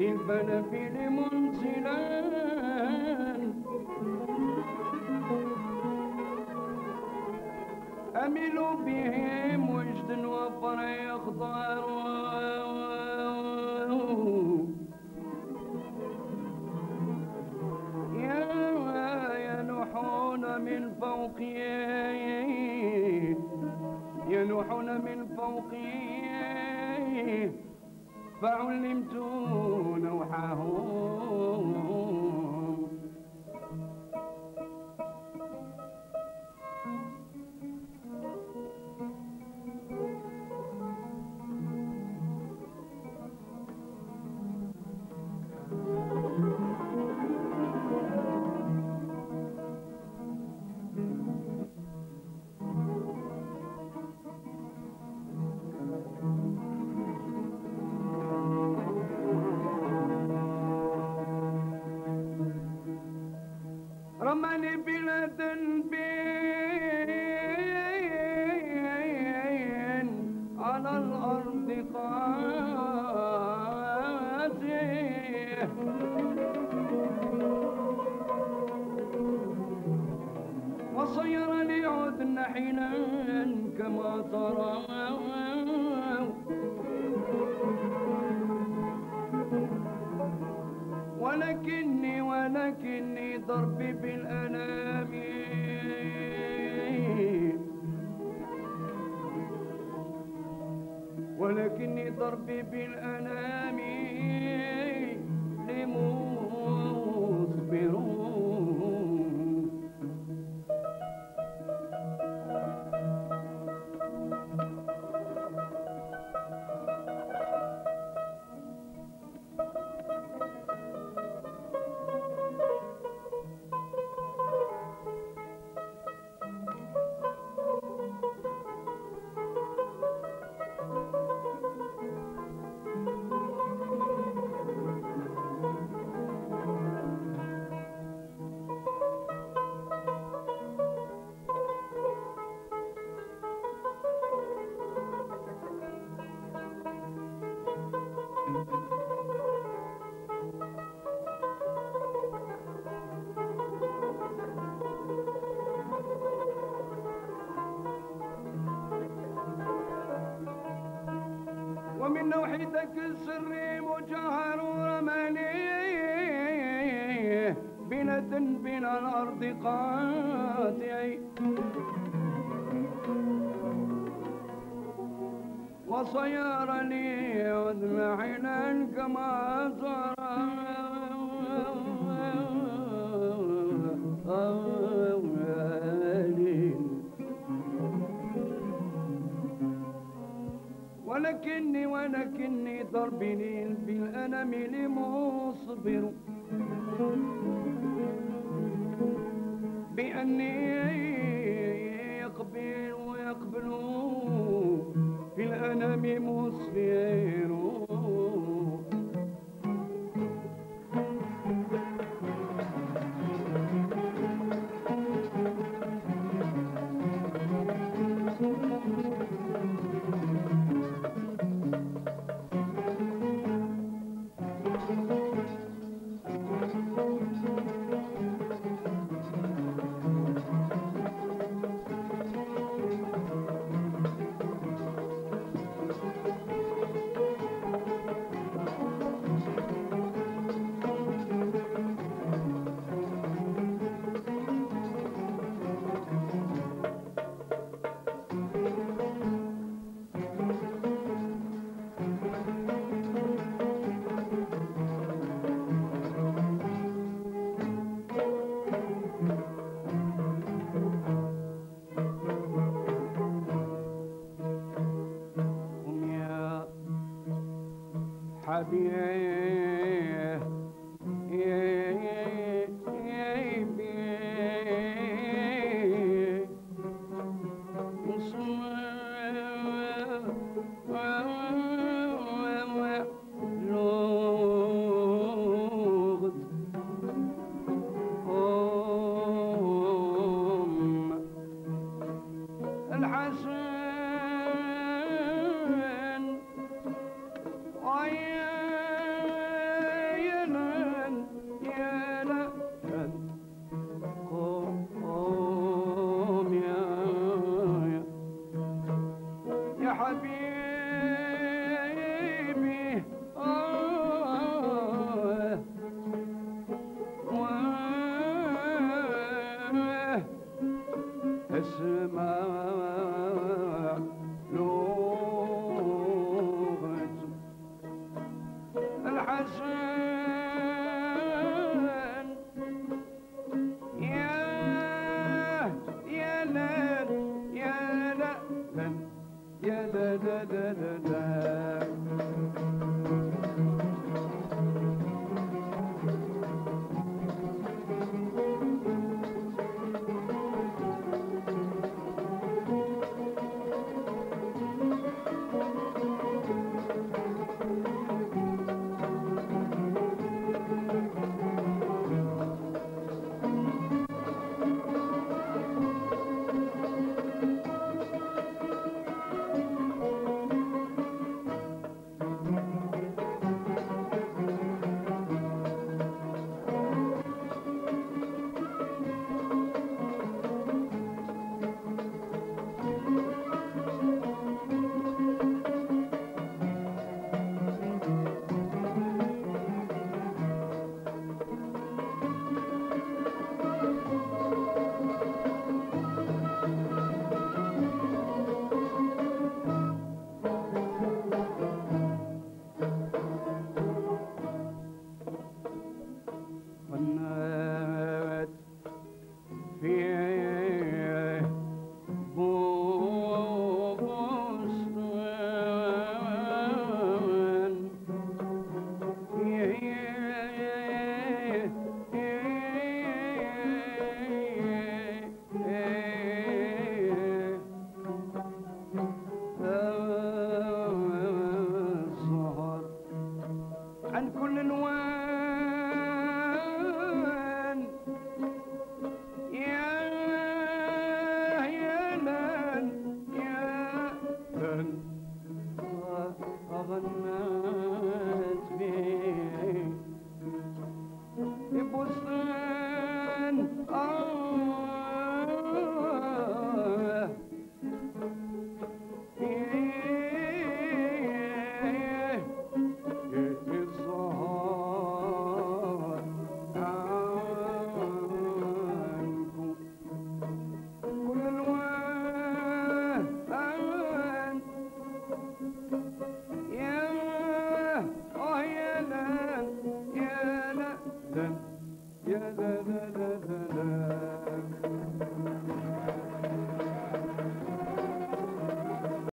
بالفلافل منزلان أملوا بهم وجد وفريق ضار ينوحون من فوقي ينوحون من فوقي فعلمت رماني بلا تنبين على الأرض قاسي وصيرني عدن حينا كما ترى ولكني ولكني ضربي بالأنام. ولكني ضربي بالأنام. لمصبرون ومن نوحيتك السري مجهر رماني بنة بين الأرض قاطعي. وصيرني عذن حنا كما ترى ولكني ولكني ضربني بالألم لمصبر. بأني يقبل ويقبل في الألم مصبر. حبيبي